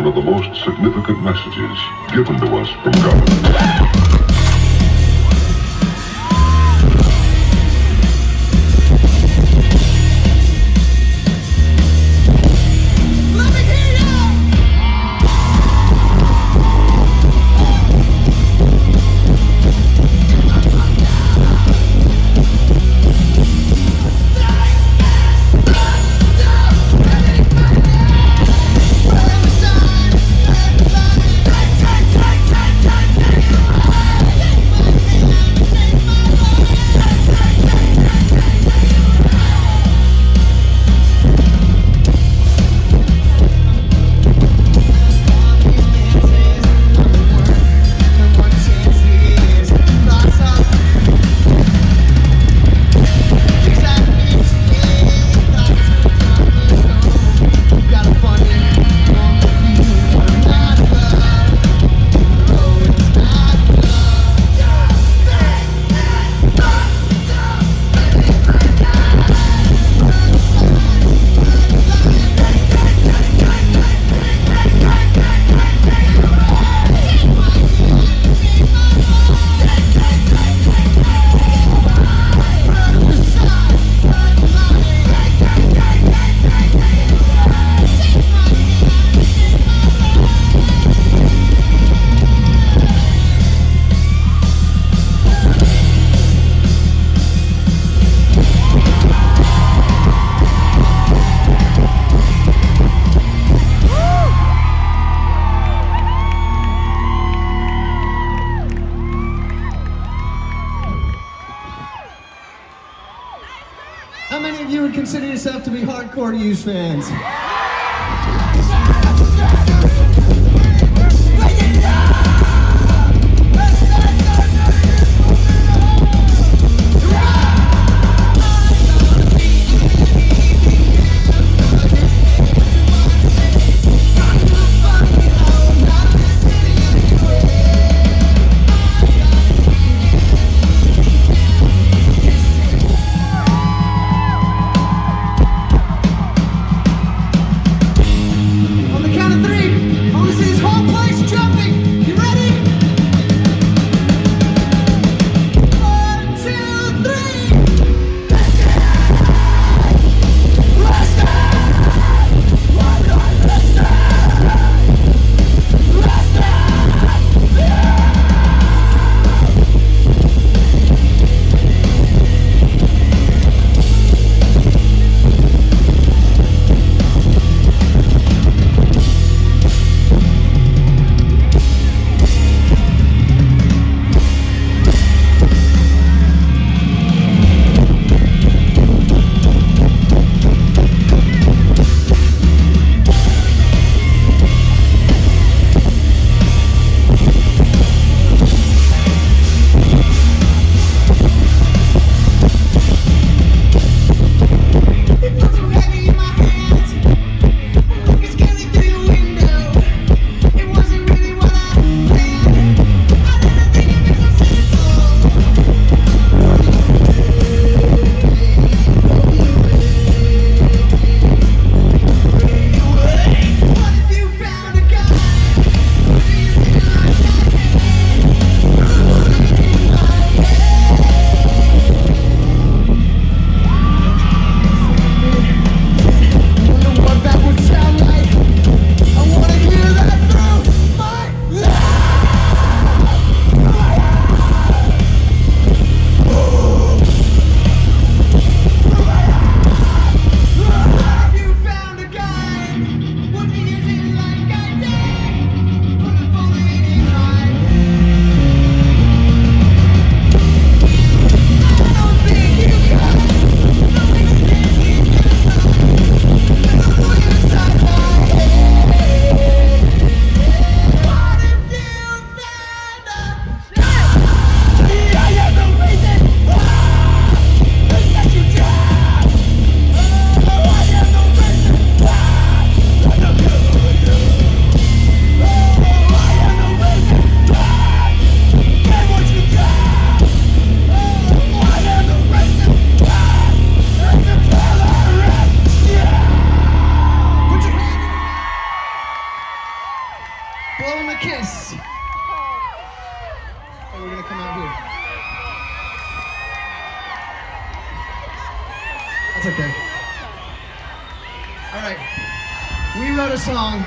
one of the most significant messages given to us from God. Consider yourself to be hardcore Used fans? Yes! We're gonna come out here. That's okay. All right. We wrote a song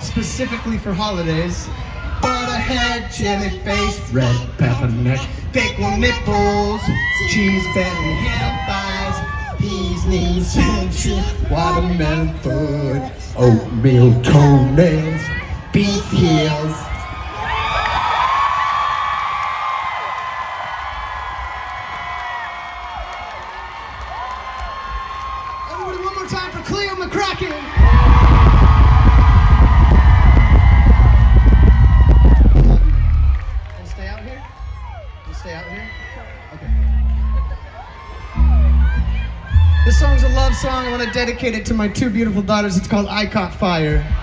specifically for holidays. Butter head, chili face, red pepper neck, pickle nipples, cheese belly, ham thighs, peas, knees, chicken, watermelon food, oatmeal toenails, beef heels. More time for Cleo McCracken. Stay out here? Okay. This song's a love song. I want to dedicate it to my two beautiful daughters. It's called I Caught Fire.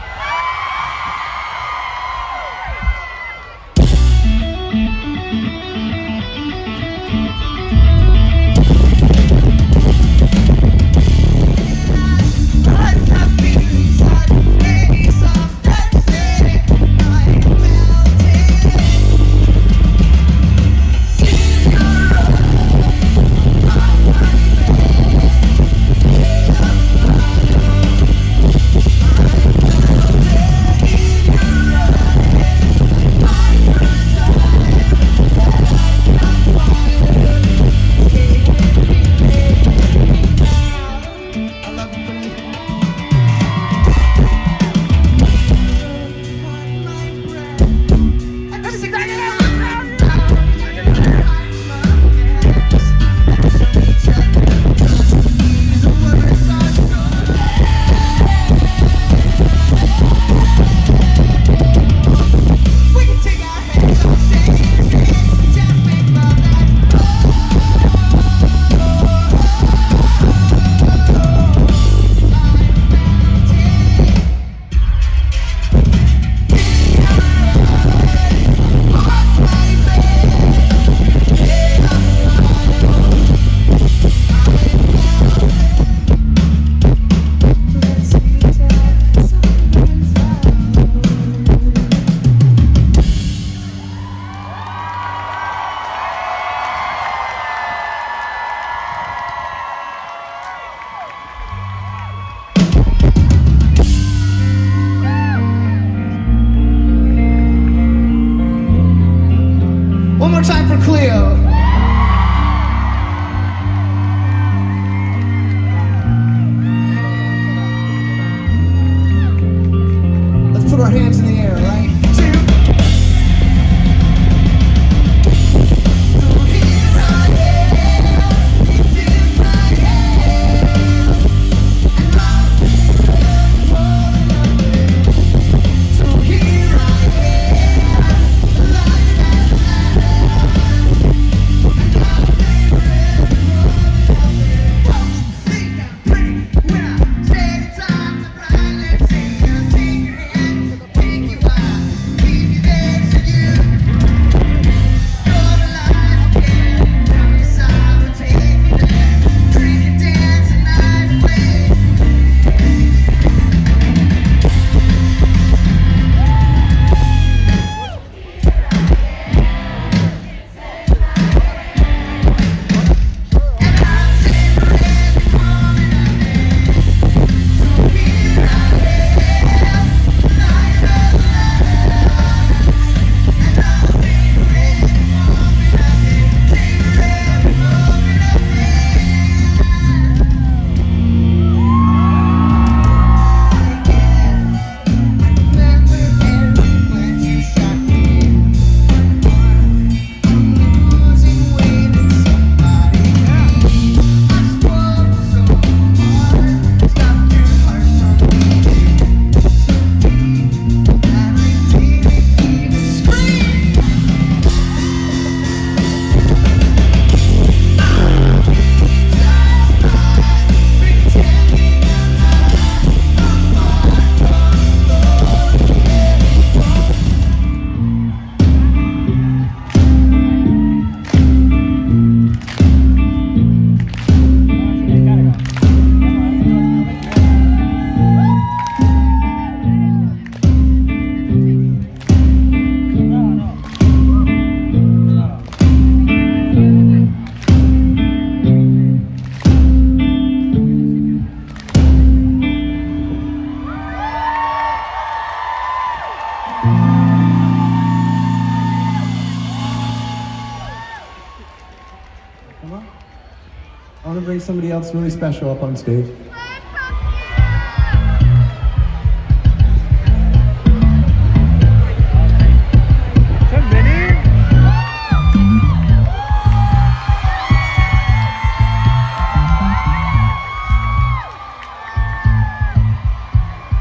I want to bring somebody else really special up on stage.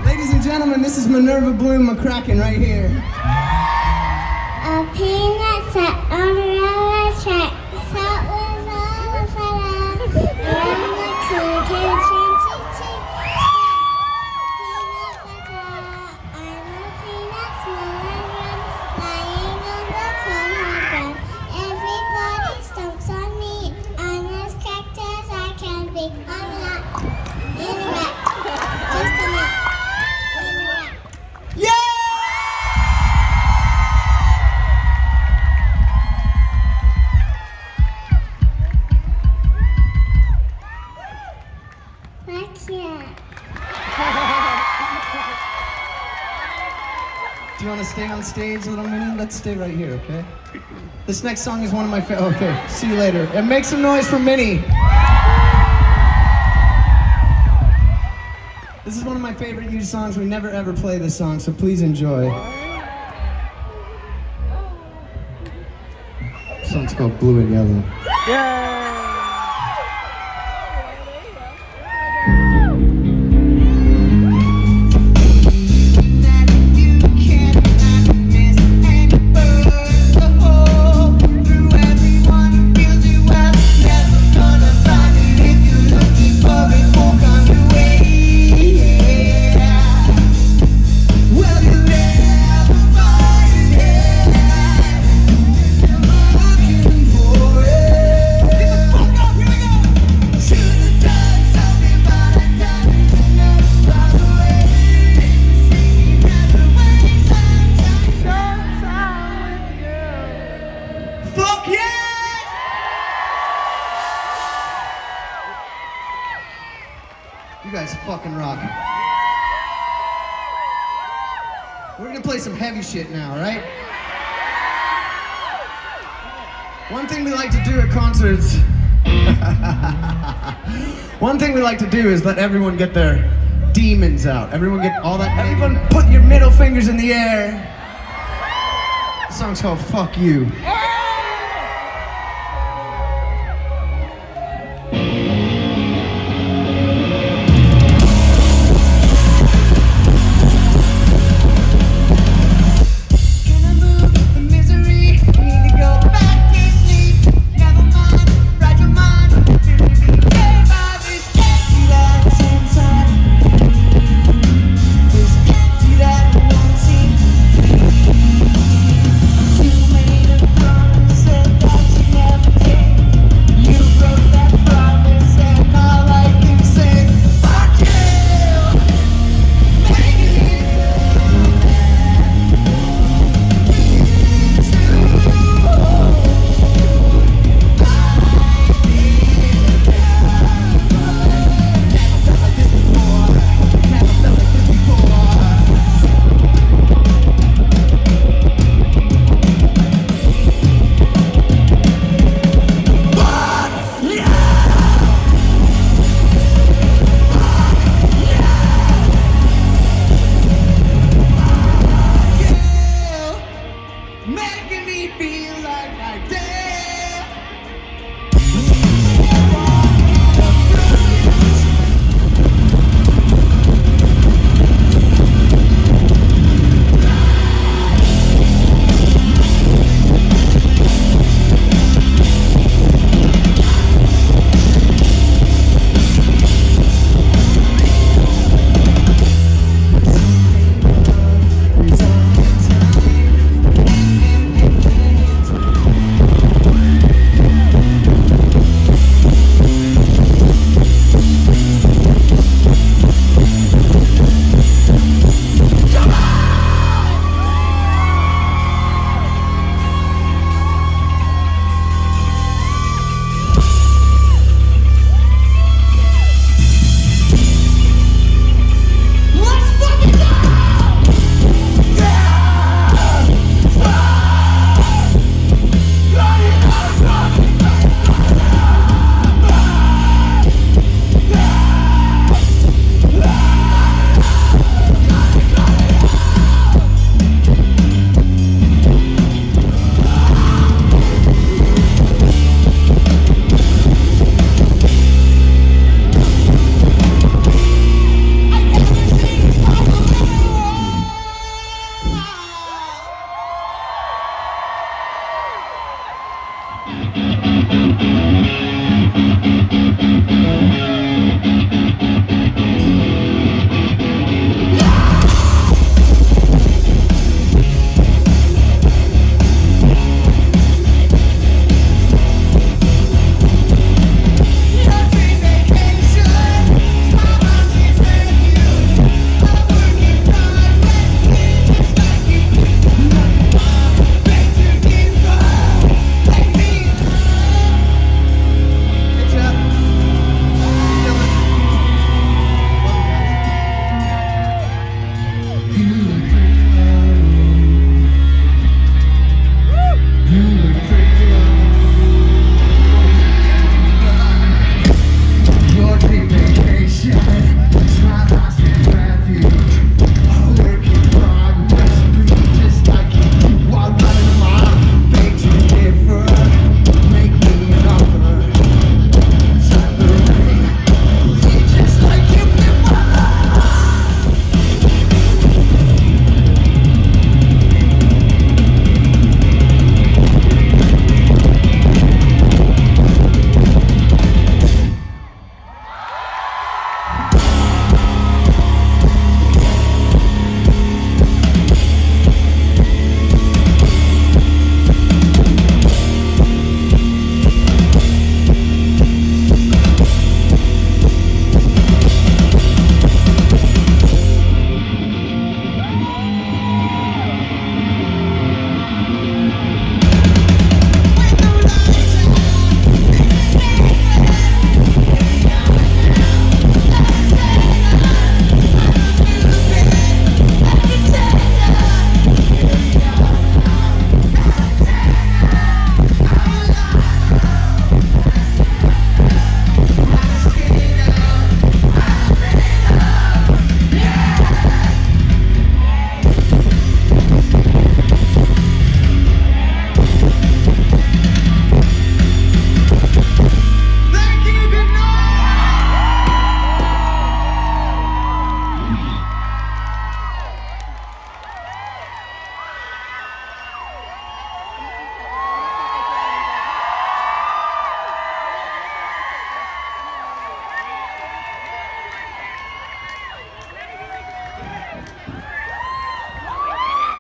Ladies and gentlemen, this is Minerva Bloom McCracken right here. A peanut stage, little mini? Let's stay right here, okay? This next song is one of my favorite. Okay, see you later. And make some noise for Minnie. This is one of my favorite used songs. We never ever play this song, so please enjoy. This song's called Blue and Yellow. Fuck fucking rock. We're gonna play some heavy shit now, right? One thing we like to do at concerts. One thing we like to do is let everyone get their demons out. Everyone get all that. Everyone put your middle fingers in the air. The song's called Fuck You. フフフフフ。